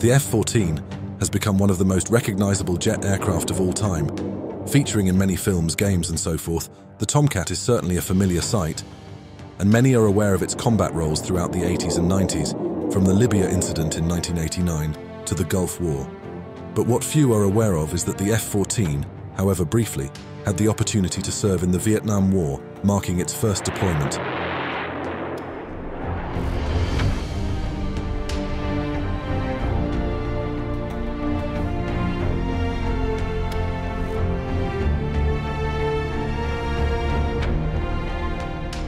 The F-14 has become one of the most recognizable jet aircraft of all time. Featuring in many films, games and so forth, the Tomcat is certainly a familiar sight, and many are aware of its combat roles throughout the 80s and 90s, from the Libya incident in 1989 to the Gulf War. But what few are aware of is that the F-14, however briefly, had the opportunity to serve in the Vietnam War, marking its first deployment.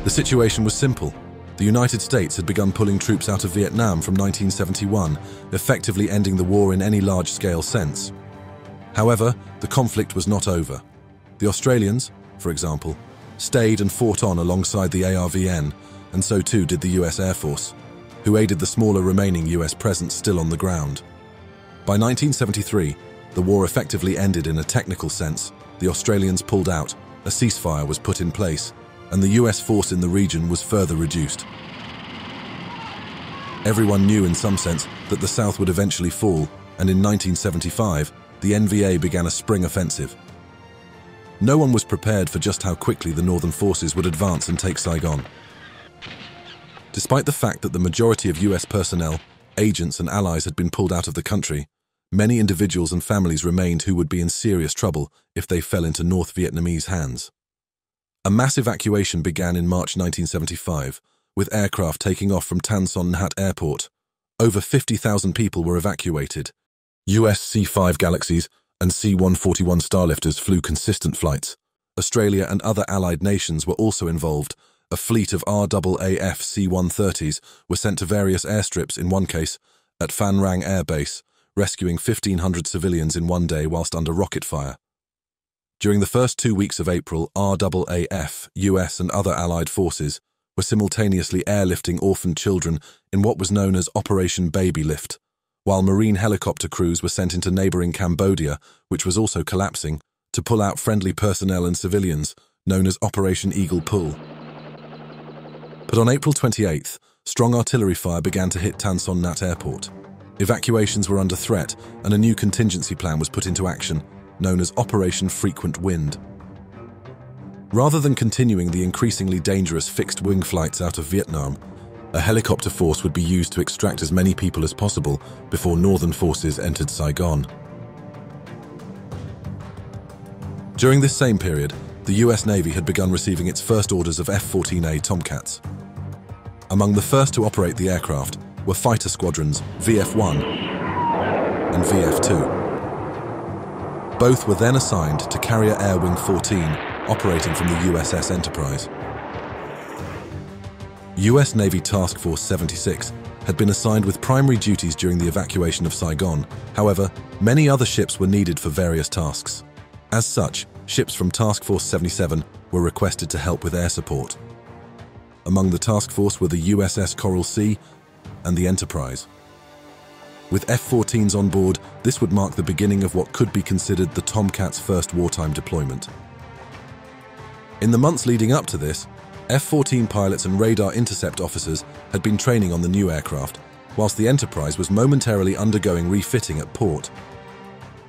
The situation was simple. The United States had begun pulling troops out of Vietnam from 1971, effectively ending the war in any large-scale sense. However, the conflict was not over. The Australians, for example, stayed and fought on alongside the ARVN, and so too did the US Air Force, who aided the smaller remaining US presence still on the ground. By 1973, the war effectively ended in a technical sense. The Australians pulled out, a ceasefire was put in place, and the US force in the region was further reduced. Everyone knew in some sense that the South would eventually fall, and in 1975, the NVA began a spring offensive. No one was prepared for just how quickly the Northern forces would advance and take Saigon. Despite the fact that the majority of US personnel, agents and allies had been pulled out of the country, many individuals and families remained who would be in serious trouble if they fell into North Vietnamese hands. A mass evacuation began in March 1975, with aircraft taking off from Tan Son Nhat Airport. Over 50,000 people were evacuated. US C-5 Galaxies and C-141 Starlifters flew consistent flights. Australia and other allied nations were also involved. A fleet of RAAF C-130s were sent to various airstrips, in one case, at Phan Rang Air Base, rescuing 1,500 civilians in one day whilst under rocket fire. During the first two weeks of April, RAAF, US and other Allied forces were simultaneously airlifting orphaned children in what was known as Operation Babylift, while Marine helicopter crews were sent into neighbouring Cambodia, which was also collapsing, to pull out friendly personnel and civilians, known as Operation Eagle Pull. But on April 28th, strong artillery fire began to hit Tan Son Nhat Airport. Evacuations were under threat, and a new contingency plan was put into action known as Operation Frequent Wind. Rather than continuing the increasingly dangerous fixed-wing flights out of Vietnam, a helicopter force would be used to extract as many people as possible before northern forces entered Saigon. During this same period, the US Navy had begun receiving its first orders of F-14A Tomcats. Among the first to operate the aircraft were fighter squadrons VF-1 and VF-2. Both were then assigned to Carrier Air Wing 14, operating from the USS Enterprise. US Navy Task Force 76 had been assigned with primary duties during the evacuation of Saigon. However, many other ships were needed for various tasks. As such, ships from Task Force 77 were requested to help with air support. Among the task force were the USS Coral Sea and the Enterprise. With F-14s on board, this would mark the beginning of what could be considered the Tomcat's first wartime deployment. In the months leading up to this, F-14 pilots and radar intercept officers had been training on the new aircraft, whilst the Enterprise was momentarily undergoing refitting at port.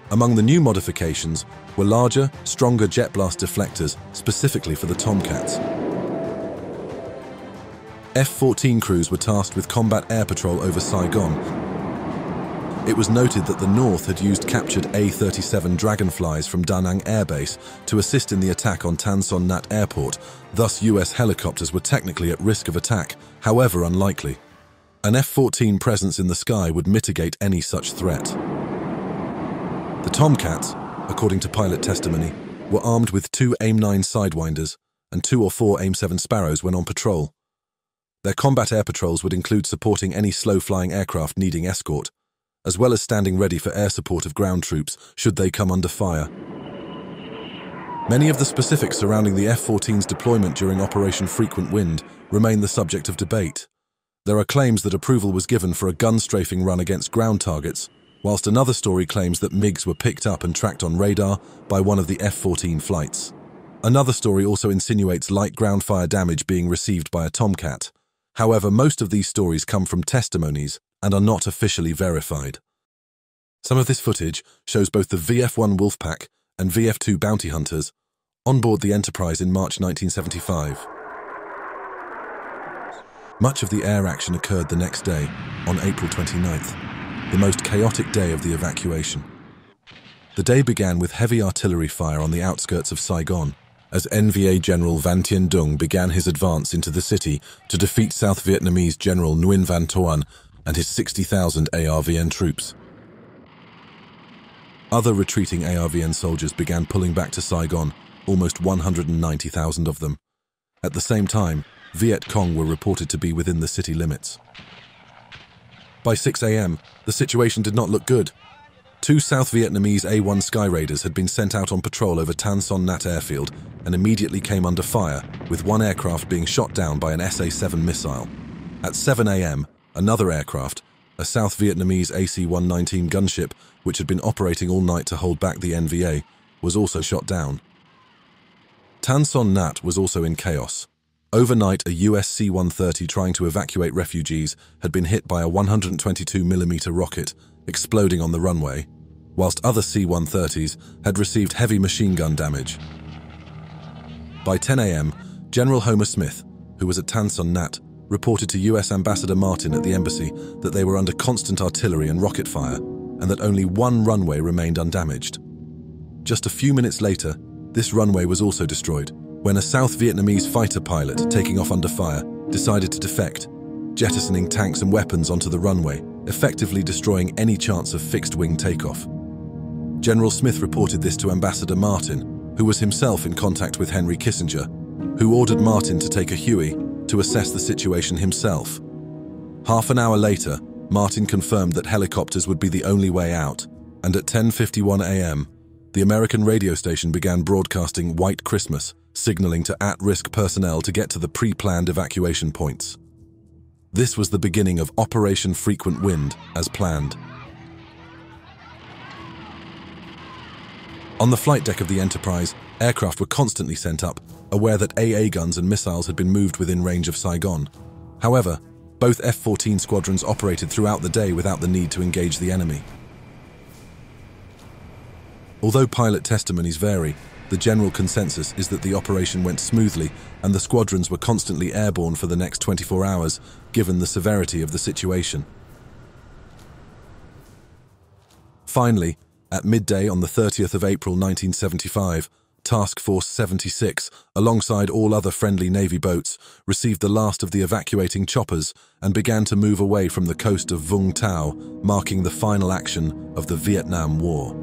Among the new modifications were larger, stronger jet blast deflectors specifically for the Tomcats. F-14 crews were tasked with combat air patrol over Saigon it was noted that the North had used captured A-37 Dragonflies from Da Nang Air Base to assist in the attack on Tan Son Nhat Airport, thus US helicopters were technically at risk of attack, however unlikely. An F-14 presence in the sky would mitigate any such threat. The Tomcats, according to pilot testimony, were armed with two AIM-9 Sidewinders and two or four AIM-7 Sparrows when on patrol. Their combat air patrols would include supporting any slow-flying aircraft needing escort, as well as standing ready for air support of ground troops should they come under fire. Many of the specifics surrounding the F-14's deployment during Operation Frequent Wind remain the subject of debate. There are claims that approval was given for a gun strafing run against ground targets, whilst another story claims that MiGs were picked up and tracked on radar by one of the F-14 flights. Another story also insinuates light ground fire damage being received by a Tomcat. However, most of these stories come from testimonies and are not officially verified. Some of this footage shows both the VF-1 Wolfpack and VF-2 bounty hunters on board the Enterprise in March 1975. Much of the air action occurred the next day, on April 29th, the most chaotic day of the evacuation. The day began with heavy artillery fire on the outskirts of Saigon, as NVA General Van Tien Dung began his advance into the city to defeat South Vietnamese General Nguyen Van Toan and his 60,000 ARVN troops. Other retreating ARVN soldiers began pulling back to Saigon, almost 190,000 of them. At the same time, Viet Cong were reported to be within the city limits. By 6 a.m., the situation did not look good. Two South Vietnamese A-1 Skyraiders had been sent out on patrol over Tan Son Nhat airfield and immediately came under fire, with one aircraft being shot down by an SA-7 missile. At 7 a.m., another aircraft, a South Vietnamese AC-119 gunship, which had been operating all night to hold back the NVA, was also shot down. Tan Son Nhat was also in chaos. Overnight, a US C-130 trying to evacuate refugees had been hit by a 122mm rocket, exploding on the runway, whilst other C-130s had received heavy machine gun damage. By 10 a.m., General Homer Smith, who was at Tan Son Nhat, reported to US Ambassador Martin at the embassy that they were under constant artillery and rocket fire, and that only one runway remained undamaged. Just a few minutes later, this runway was also destroyed, when a South Vietnamese fighter pilot taking off under fire decided to defect, jettisoning tanks and weapons onto the runway, effectively destroying any chance of fixed-wing takeoff. General Smith reported this to Ambassador Martin, who was himself in contact with Henry Kissinger, who ordered Martin to take a Huey to assess the situation himself. Half an hour later, Martin confirmed that helicopters would be the only way out, and at 10.51 a.m., the American radio station began broadcasting White Christmas, signaling to at-risk personnel to get to the pre-planned evacuation points. This was the beginning of Operation Frequent Wind, as planned. On the flight deck of the Enterprise, aircraft were constantly sent up, aware that AA guns and missiles had been moved within range of Saigon. However, both F-14 squadrons operated throughout the day without the need to engage the enemy. Although pilot testimonies vary, the general consensus is that the operation went smoothly and the squadrons were constantly airborne for the next 24 hours, given the severity of the situation. Finally, at midday on the 30th of April 1975, Task Force 76, alongside all other friendly Navy boats, received the last of the evacuating choppers and began to move away from the coast of Vung Tau, marking the final action of the Vietnam War.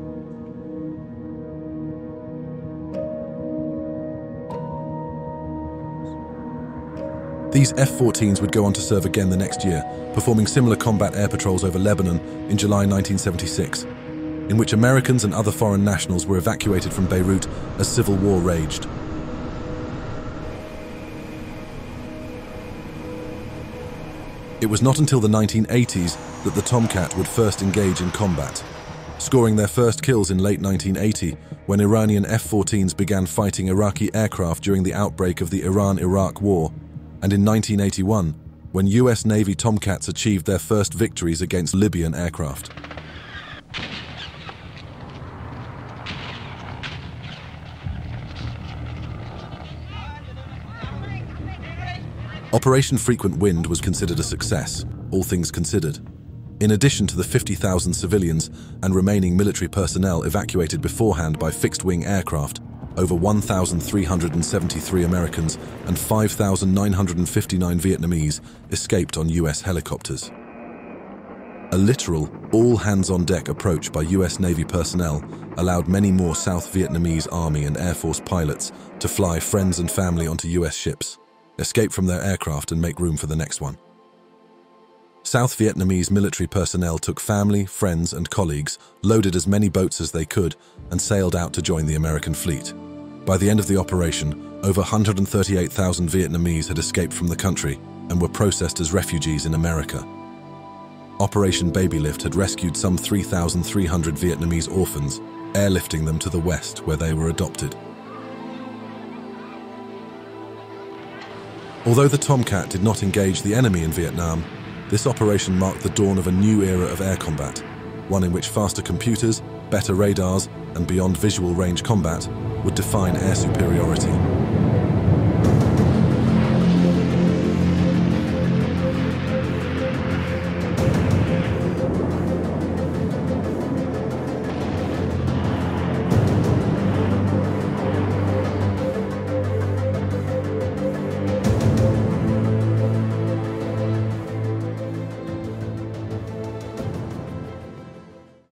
These F-14s would go on to serve again the next year, performing similar combat air patrols over Lebanon in July 1976, in which Americans and other foreign nationals were evacuated from Beirut as civil war raged. It was not until the 1980s that the Tomcat would first engage in combat, scoring their first kills in late 1980 when Iranian F-14s began fighting Iraqi aircraft during the outbreak of the Iran-Iraq War and in 1981, when US Navy Tomcats achieved their first victories against Libyan aircraft. Operation Frequent Wind was considered a success, all things considered. In addition to the 50,000 civilians and remaining military personnel evacuated beforehand by fixed-wing aircraft, over 1,373 Americans and 5,959 Vietnamese escaped on US helicopters. A literal, all-hands-on-deck approach by US Navy personnel allowed many more South Vietnamese Army and Air Force pilots to fly friends and family onto US ships, escape from their aircraft and make room for the next one. South Vietnamese military personnel took family, friends and colleagues, loaded as many boats as they could, and sailed out to join the American fleet. By the end of the operation, over 138,000 Vietnamese had escaped from the country and were processed as refugees in America. Operation Babylift had rescued some 3,300 Vietnamese orphans, airlifting them to the west where they were adopted. Although the Tomcat did not engage the enemy in Vietnam, this operation marked the dawn of a new era of air combat, one in which faster computers, better radars, and beyond visual range combat would define air superiority.